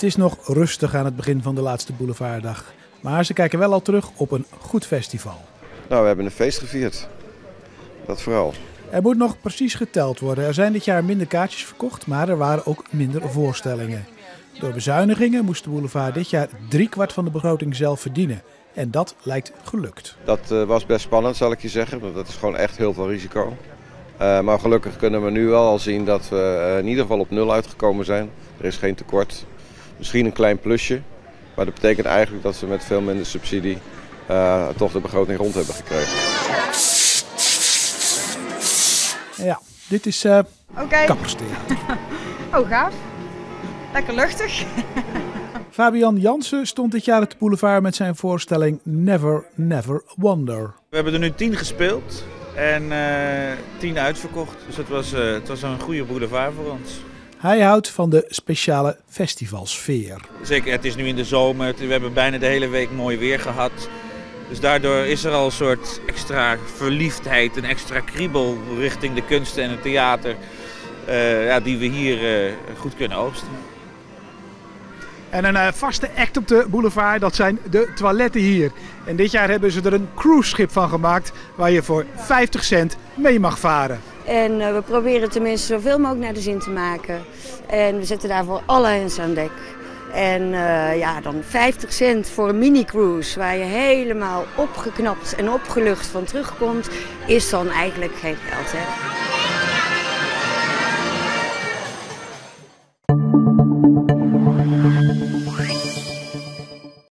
Het is nog rustig aan het begin van de laatste boulevarddag. Maar ze kijken wel al terug op een goed festival. Nou, we hebben een feest gevierd. Dat vooral. Er moet nog precies geteld worden. Er zijn dit jaar minder kaartjes verkocht, maar er waren ook minder voorstellingen. Door bezuinigingen moest de boulevard dit jaar driekwart van de begroting zelf verdienen. En dat lijkt gelukt. Dat uh, was best spannend, zal ik je zeggen. Want dat is gewoon echt heel veel risico. Uh, maar gelukkig kunnen we nu wel al zien dat we uh, in ieder geval op nul uitgekomen zijn. Er is geen tekort. Misschien een klein plusje. Maar dat betekent eigenlijk dat we met veel minder subsidie toch de begroting rond hebben gekregen. Ja, dit is uh, okay. Kapperstheater. oh, gaaf. Lekker luchtig. Fabian Jansen stond dit jaar op de boulevard met zijn voorstelling Never Never Wonder. We hebben er nu tien gespeeld en uh, tien uitverkocht. Dus het was, uh, het was een goede boulevard voor ons. Hij houdt van de speciale festivalsfeer. Zeker, het is nu in de zomer. We hebben bijna de hele week mooi weer gehad. Dus daardoor is er al een soort extra verliefdheid, een extra kriebel richting de kunsten en het theater. Uh, ja, die we hier uh, goed kunnen oogsten. En een uh, vaste act op de boulevard, dat zijn de toiletten hier. En dit jaar hebben ze er een cruiseschip van gemaakt waar je voor 50 cent mee mag varen. En we proberen tenminste zoveel mogelijk naar de zin te maken. En we zetten daarvoor alle hens aan dek. En uh, ja, dan 50 cent voor een mini-cruise waar je helemaal opgeknapt en opgelucht van terugkomt, is dan eigenlijk geen geld. Hè?